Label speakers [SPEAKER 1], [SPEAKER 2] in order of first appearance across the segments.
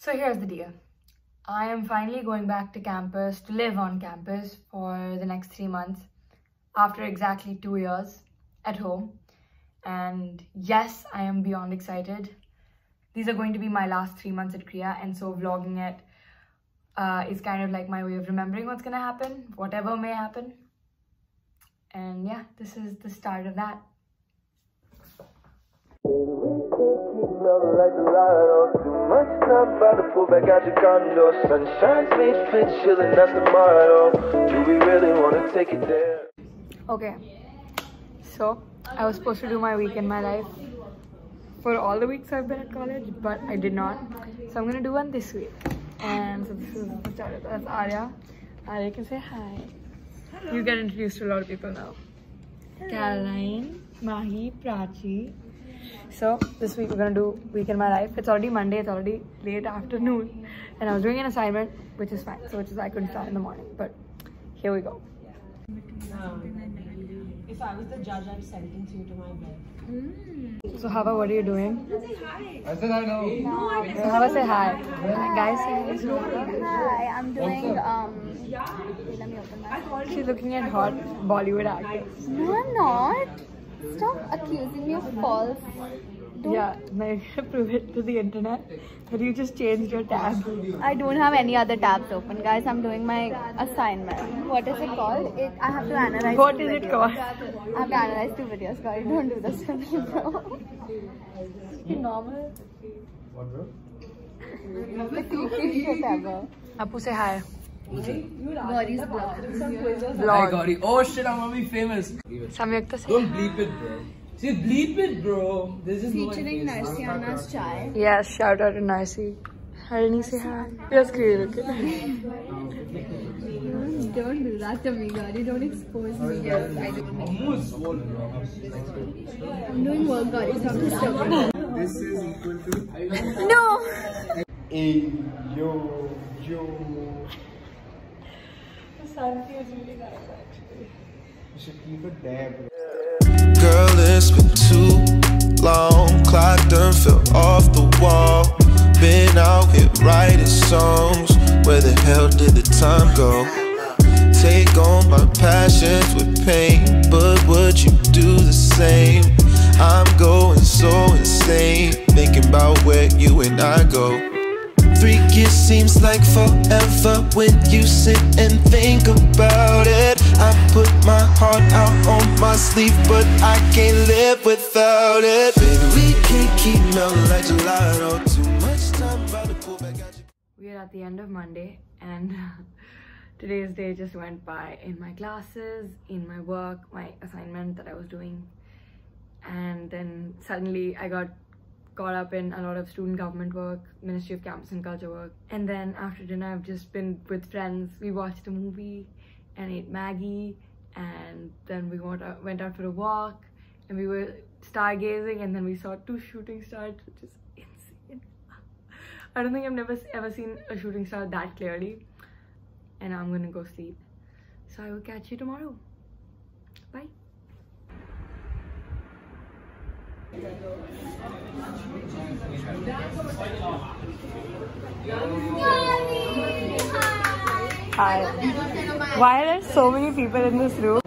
[SPEAKER 1] So here's the deal. I am finally going back to campus to live on campus for the next three months after exactly two years at home. And yes, I am beyond excited. These are going to be my last three months at Krea, and so vlogging it uh, is kind of like my way of remembering what's gonna happen, whatever may happen. And yeah, this is the start of that.
[SPEAKER 2] Smelling like gelato. Too much time about to pull back out your condo. Sunshine's made fit, chilling, that's the motto. Do we really wanna take it there?
[SPEAKER 1] Okay, so I was supposed to do my week in my life for all the weeks I've been at college, but I did not. So I'm gonna do one this week. And so this is the start that's Arya. Arya can say hi. You get introduced to a lot of people now. Caroline, Mahi, Prachi. So this week we're gonna do week in my life. It's already Monday, it's already late afternoon. And I was doing an assignment, which is fine. So which is I couldn't start in the morning. But here we go.
[SPEAKER 3] If I was the judge, I'd sentence you to my bed.
[SPEAKER 1] So Hava, what are you doing?
[SPEAKER 4] I said I know.
[SPEAKER 1] Hava say hi. Hi, Guys, say hi.
[SPEAKER 5] Hi, I'm doing um. Wait, let me open that.
[SPEAKER 1] She's looking at hot Bollywood actors.
[SPEAKER 5] No, I'm not. Stop accusing me of false. Don't,
[SPEAKER 1] Yeah, now you're gonna prove it to the internet that you just changed your tab.
[SPEAKER 5] I don't have any other tabs open, guys. I'm doing my assignment. What is it called? It. I have to analyze.
[SPEAKER 1] What
[SPEAKER 5] two
[SPEAKER 1] is it called?
[SPEAKER 5] I have to analyze two videos, guys. Don't do this to me, bro.
[SPEAKER 1] Normal.
[SPEAKER 4] What, bro?
[SPEAKER 5] the creepiest shit ever.
[SPEAKER 1] Apu say hi.
[SPEAKER 5] Gauri's blog.
[SPEAKER 4] Hi,
[SPEAKER 1] Vlog.
[SPEAKER 4] Gauri. Oh shit, I'm gonna be famous.
[SPEAKER 1] Samyukta
[SPEAKER 4] Don't bleep it, bro. See, bleep it, bro. This is
[SPEAKER 5] Featuring Narsiana's chai.
[SPEAKER 1] Yes, shout out to Narsi. Harini say hi. Just kidding, okay?
[SPEAKER 5] Don't do that to me, Gauri. Don't expose me. Yes, I do.
[SPEAKER 4] Almost swollen, bro.
[SPEAKER 5] I'm doing work, Gauri. So I'm disturbing.
[SPEAKER 6] This is equal to
[SPEAKER 5] No.
[SPEAKER 6] A yo yo.
[SPEAKER 2] Girl, it's been too long. Clock done fell off the wall. Been out here writing songs. Where the hell did the time go? Take on my passions with pain, but would you do the same? I'm going so insane, thinking about where you and I go. Three years seems like forever when you sit and think about it. I put my heart out on my sleeve, but I can't live without it. Baby, we can't keep melting like gelato. Too much time about to pull back you.
[SPEAKER 1] We are at the end of Monday and today's day just went by in my classes, in my work, my assignment that I was doing. And then suddenly I got caught up in a lot of student government work, Ministry of Campus and Culture work. And then after dinner, I've just been with friends. We watched a movie and ate Maggi. And then we went out, went out for a walk and we were stargazing. And then we saw two shooting stars, which is insane. I don't think I've never ever seen a shooting star that clearly. And I'm gonna go sleep. So I will catch you tomorrow. Bye. Hi. Why are there so many people in this room?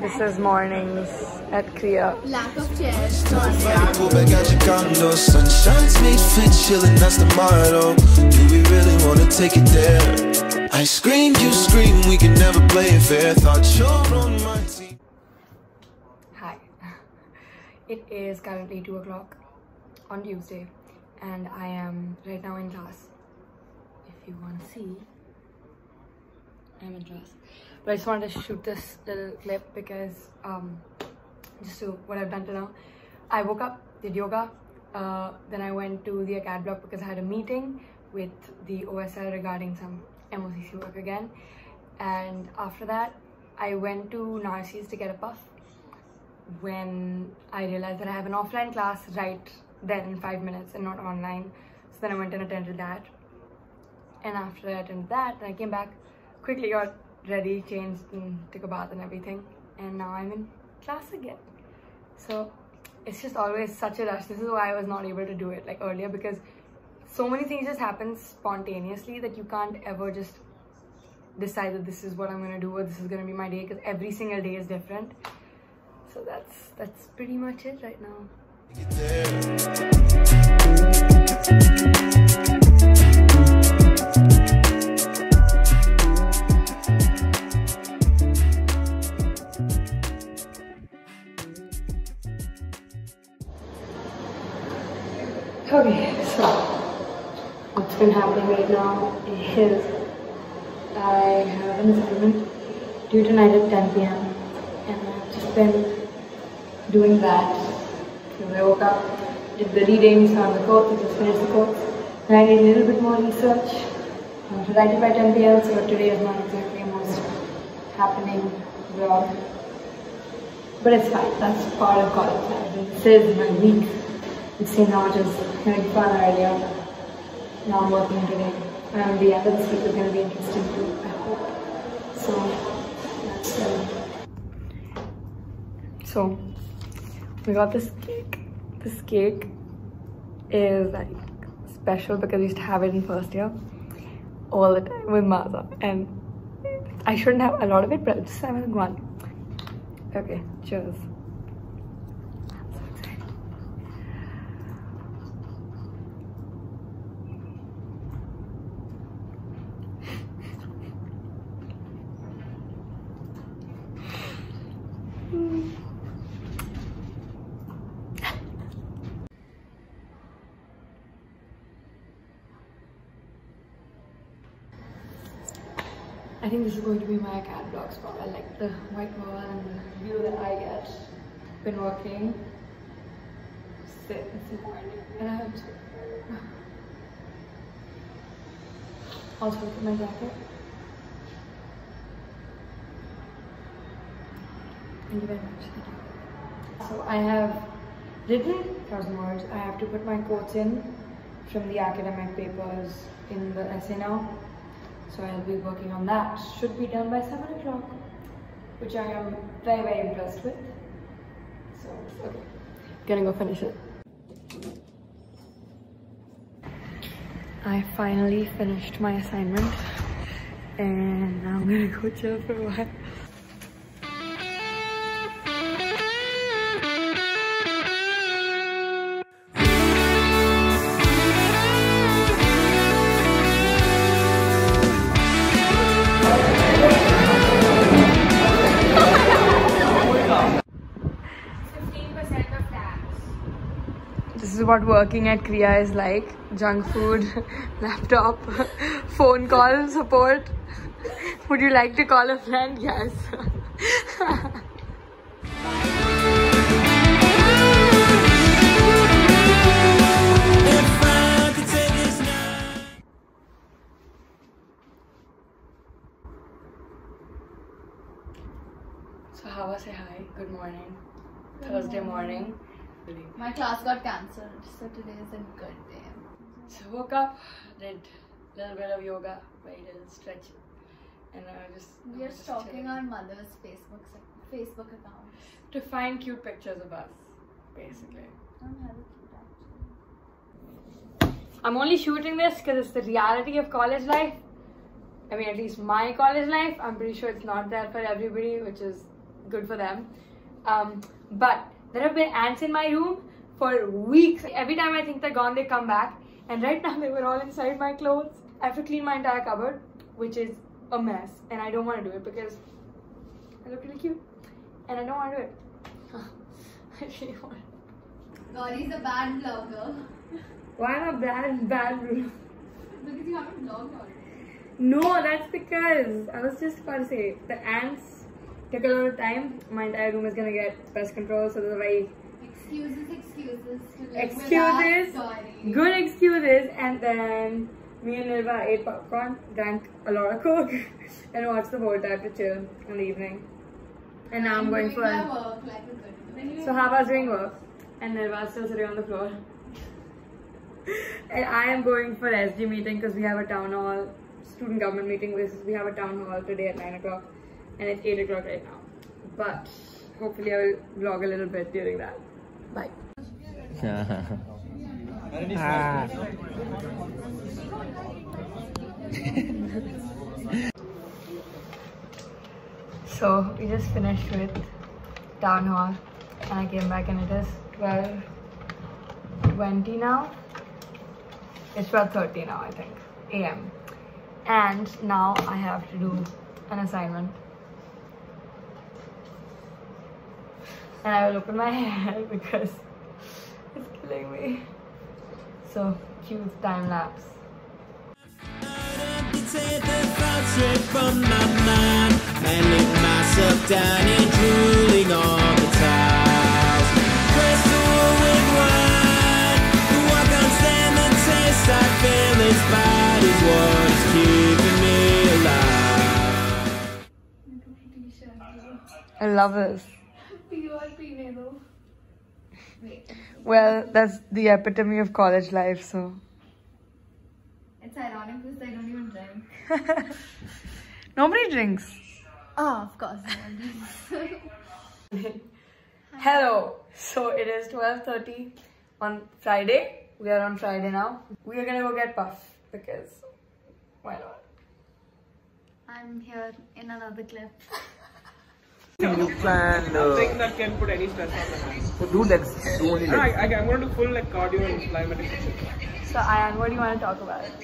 [SPEAKER 1] This is mornings at Krea.
[SPEAKER 5] Lack of chairs.
[SPEAKER 2] Pull back at your condo. Sunshine's made fit, chilling, that's the motto. Do we really wanna take it there? I scream, you scream, we can never play it fair. Thought you're on my team.
[SPEAKER 1] Hi. It is currently 2 o'clock on Tuesday and I am right now in class. If you want to see, I'm in class. But I just wanted to shoot this little clip because um, just to what I've done till now. I woke up, did yoga, uh, then I went to the acad block because I had a meeting with the OSL regarding some MOCC work again. And after that, I went to Narcis to get a puff when I realized that I have an offline class right then in five minutes and not online. So then I went and attended that. And after I attended that, I came back, quickly got ready, changed, and took a bath and everything. And now I'm in class again. So it's just always such a rush. This is why I was not able to do it like earlier because so many things just happen spontaneously that you can't ever just decide that this is what I'm gonna do or this is gonna be my day because every single day is different. So that's that's pretty much it right now. Right now is I have an assignment due tonight at 10 pm and I've just been doing that. So I woke up, did the readings on the quotes, I just finished the quotes, and I need a little bit more research uh, to by 10 pm, so today is not exactly most happening vlog. But it's fine, that's part of college. This is my week. It's St. George's, having fun earlier. Now I'm working today. And the end of this week is going to be interesting too, I hope. So, that's uh, So, we got this cake. This cake is like special because we used to have it in first year all the time with Maza. And I shouldn't have a lot of it, but I'll just have one. Okay, cheers. Think this is going to be my cat vlog spot. I like the white wall and the view that I get. Been working. Sit see morning. And I have to also look at my jacket. Thank you very much. Thank you. So I have written thousand words. I have to put my quotes in from the academic papers in the essay now. So I'll be working on that. Should be done by 7 o'clock, which I am very, very impressed with. So, okay. Gonna go finish it. I finally finished my assignment and now I'm gonna go chill for a while. What working at Krea is like. Junk food, laptop, phone call support. Would you like to call a friend? Yes. so Hawa say hi. Good morning. Thursday morning.
[SPEAKER 5] My class got cancelled, so today is a good day.
[SPEAKER 1] So woke up, did a little bit of yoga, very little stretching, and I just
[SPEAKER 5] We are
[SPEAKER 1] just
[SPEAKER 5] stalking our mother's Facebook Facebook account.
[SPEAKER 1] to find cute pictures of us, basically.
[SPEAKER 5] I'm having cute actually.
[SPEAKER 1] I'm only shooting this because it's the reality of college life. I mean, at least my college life. I'm pretty sure it's not there for everybody, which is good for them. Um, but there have been ants in my room for weeks. Every time I think they're gone, they come back. And right now, they were all inside my clothes. I have to clean my entire cupboard, which is a mess. And I don't want to do it because I look really cute. And I don't want to do it. I really want it.
[SPEAKER 5] Gauri's a bad vlogger
[SPEAKER 1] Why am I bad, bad?
[SPEAKER 5] because you haven't vlogged already.
[SPEAKER 1] No, that's because I was just about to say the ants took a lot of time. My entire room is gonna get pest control, so there's a very
[SPEAKER 5] Excuses, excuses
[SPEAKER 1] excuses, good excuses, and then me and Nirva ate popcorn, drank a lot of coke, and watched the whole time to chill in the evening. And now I'm going
[SPEAKER 5] doing my
[SPEAKER 1] for.
[SPEAKER 5] work like a good girl.
[SPEAKER 1] So Hava's doing work, and Nirva's still sitting on the floor. and I am going for SD meeting because we have a town hall student government meeting. This we have a town hall today at nine o'clock, and it's eight o'clock right now. But hopefully, I will vlog a little bit during that. Bye. So we just finished with town hall and I came back and it is 12.20 now. It's 12.30 now I think AM. And now I have to do an assignment. And I will open my hair because it's killing me. So cute time lapse.
[SPEAKER 2] I love this body's what is keeping me alive.
[SPEAKER 1] I love this. Well, that's the epitome of college life, so.
[SPEAKER 5] It's ironic because I don't even drink.
[SPEAKER 1] Nobody drinks.
[SPEAKER 5] Oh, of course.
[SPEAKER 1] Hello. So it is 12:30 on Friday. We are on Friday now. We are gonna go get puff because why not?
[SPEAKER 5] I'm here in another clip.
[SPEAKER 6] You plan.
[SPEAKER 4] Uh, Nothing that can put any stress on the hand.
[SPEAKER 6] do legs. Do only
[SPEAKER 4] No, I, I, I'm going to do full like cardio and plyometric.
[SPEAKER 1] So Ayan, what do you want to talk about?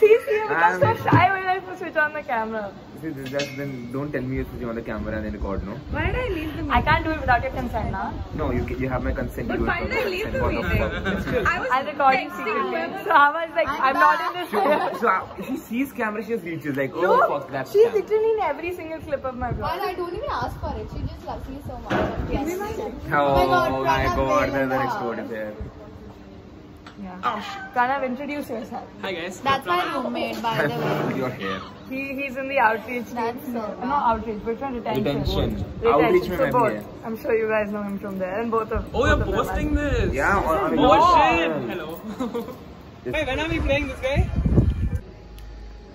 [SPEAKER 1] See, see, you become so shy when I switch on the camera.
[SPEAKER 6] See, this, that's then don't tell me you're switching on the camera and then record, no?
[SPEAKER 1] Why did I leave the? I can't do it without your consent, now.
[SPEAKER 6] No, you you have my consent.
[SPEAKER 1] But
[SPEAKER 6] you
[SPEAKER 1] why
[SPEAKER 6] will
[SPEAKER 1] did I leave the
[SPEAKER 6] What
[SPEAKER 1] meeting?
[SPEAKER 6] fuck? Let's do it.
[SPEAKER 1] I'm recording secretly. So I was like, I'm, not in this.
[SPEAKER 6] So, so uh, she sees camera, she just reaches like, oh
[SPEAKER 1] No,
[SPEAKER 6] fuck, that's
[SPEAKER 1] she's
[SPEAKER 6] camera.
[SPEAKER 1] literally in every single clip of my
[SPEAKER 5] And
[SPEAKER 1] vlog.
[SPEAKER 5] I don't even ask for it. She just loves me so much. Yes.
[SPEAKER 6] Oh,
[SPEAKER 5] my God,
[SPEAKER 6] my
[SPEAKER 5] Pranav
[SPEAKER 6] god, there's an exploded there.
[SPEAKER 1] Yeah. Um, Pranav, introduce yourself.
[SPEAKER 4] Hi guys.
[SPEAKER 5] That's my roommate, by the way.
[SPEAKER 6] Your hair.
[SPEAKER 1] He he's in the outreach.
[SPEAKER 5] That's so
[SPEAKER 1] no, not outreach, but from retention.
[SPEAKER 6] Retention.
[SPEAKER 1] Retention.
[SPEAKER 6] Outreach
[SPEAKER 1] so
[SPEAKER 6] mein main
[SPEAKER 1] both. I'm sure you guys know him from there, and both of.
[SPEAKER 4] Oh, you're
[SPEAKER 1] of
[SPEAKER 4] posting
[SPEAKER 1] are-
[SPEAKER 4] this.
[SPEAKER 6] Yeah, on, on
[SPEAKER 4] Oh
[SPEAKER 1] No.
[SPEAKER 4] shit. Hello. hey, when are we playing this guy?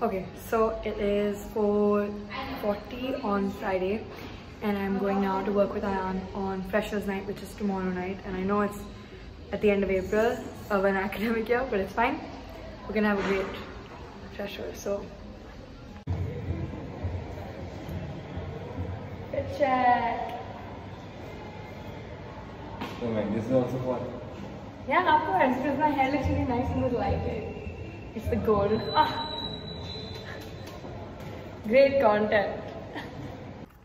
[SPEAKER 1] Okay, so it is 4:40 on Friday, and I'm going now to work with Ayan on Freshers Night, which is tomorrow night. And I know it's at the end of April of an academic year, but it's fine. We're gonna have a great fresher. So. Good check.
[SPEAKER 6] Oh man, this is also fun.
[SPEAKER 1] Yeah, of course, because my hair looks really nice in the light. It's the gold. Ah. Great content.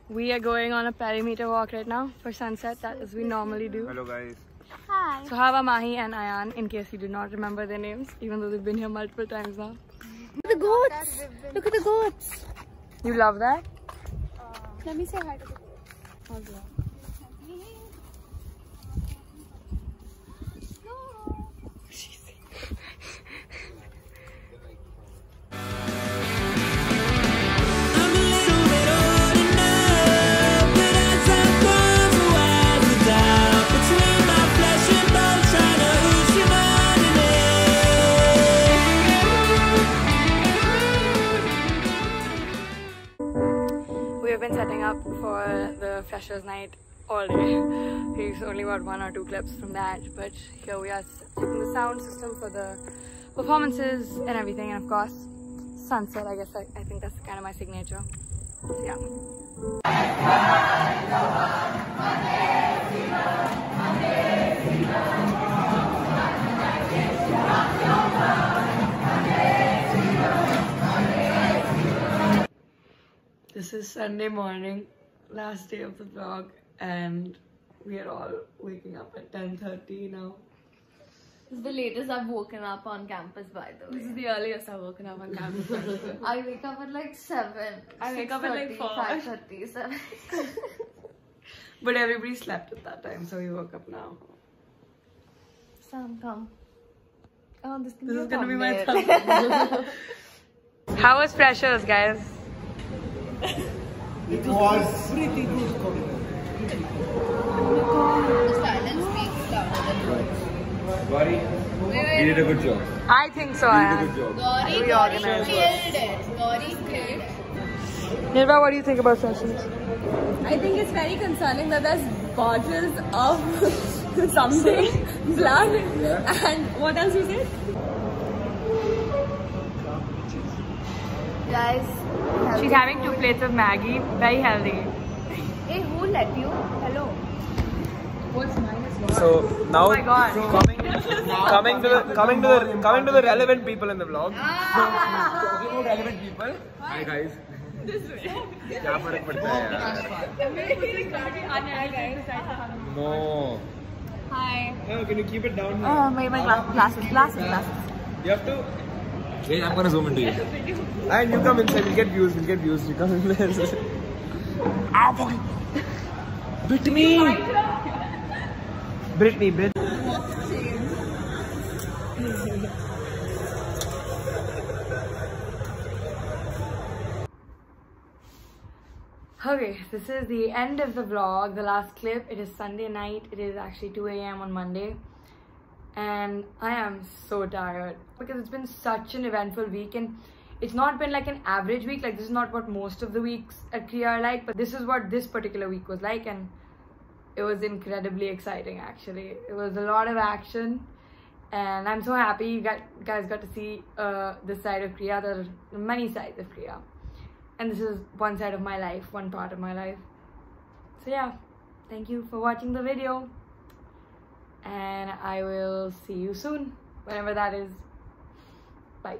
[SPEAKER 1] We are going on a perimeter walk right now for sunset, that as we normally do.
[SPEAKER 6] Hello guys.
[SPEAKER 5] Hi.
[SPEAKER 1] So Hava, Mahi and Ayan, in case you do not remember their names, even though they've been here multiple times now.
[SPEAKER 5] Look at the goats. Look at the goats.
[SPEAKER 1] You love that?
[SPEAKER 5] Uh, Let me say hi to the goats.
[SPEAKER 1] Been setting up for the Freshers Night all day. We've only got one or two clips from that, but here we are checking the sound system for the performances and everything, and of course, sunset. I guess I, I think that's kind of my signature. So, yeah. This is Sunday morning, last day of the vlog, and we are all waking up at 10:30 now.
[SPEAKER 5] This is the latest I've woken up on campus, by the way.
[SPEAKER 1] This is the earliest I've woken up on campus.
[SPEAKER 5] I wake up at like 7.
[SPEAKER 1] I wake up at like 4.
[SPEAKER 5] 5.30, 7.
[SPEAKER 1] but everybody slept at that time, so we woke up now.
[SPEAKER 5] Sam, come. Oh, this,
[SPEAKER 1] This is gonna be my thumbnail. How was freshers, guys?
[SPEAKER 6] It was pretty
[SPEAKER 5] The silence speaks louder.
[SPEAKER 6] Gauri, you did a good job.
[SPEAKER 1] I think so. I
[SPEAKER 6] You
[SPEAKER 1] am.
[SPEAKER 6] did a good job.
[SPEAKER 5] Gauri,
[SPEAKER 1] We
[SPEAKER 5] Gauri killed it. Gauri's great.
[SPEAKER 1] Nirva, what do you think about freshers?
[SPEAKER 3] I think it's very concerning that there's bottles of something, blood, and what else you said?
[SPEAKER 5] Guys, Healthy
[SPEAKER 1] She's having two plates of Maggi. Very healthy.
[SPEAKER 5] Hey, who let you? Hello. What's mine is?
[SPEAKER 7] So now,
[SPEAKER 1] oh
[SPEAKER 7] coming, coming to the coming to the coming to the relevant people in the vlog.
[SPEAKER 6] Talking about relevant people. Hi guys. This way. पड़ता है यार? No.
[SPEAKER 5] Hi.
[SPEAKER 7] No, can you keep it down?
[SPEAKER 5] Oh, my my glasses, glasses, glasses.
[SPEAKER 7] You have to.
[SPEAKER 6] Wait, I'm gonna zoom into you.
[SPEAKER 7] And you come inside. We'll get views. We'll get views. You come inside. Ah, fucking. Brittany. Brittany, Brittany.
[SPEAKER 1] Okay, this is the end of the vlog, the last clip. It is Sunday night. It is actually 2 a.m. on Monday. And I am so tired because it's been such an eventful week and it's not been like an average week. Like, this is not what most of the weeks at Krea are like, but this is what this particular week was like. And it was incredibly exciting actually. It was a lot of action. And I'm so happy you guys got to see uh, this side of Krea. There are many sides of Krea and this is one side of my life one part of my life so yeah thank you for watching the video and i will see you soon whenever that is. Bye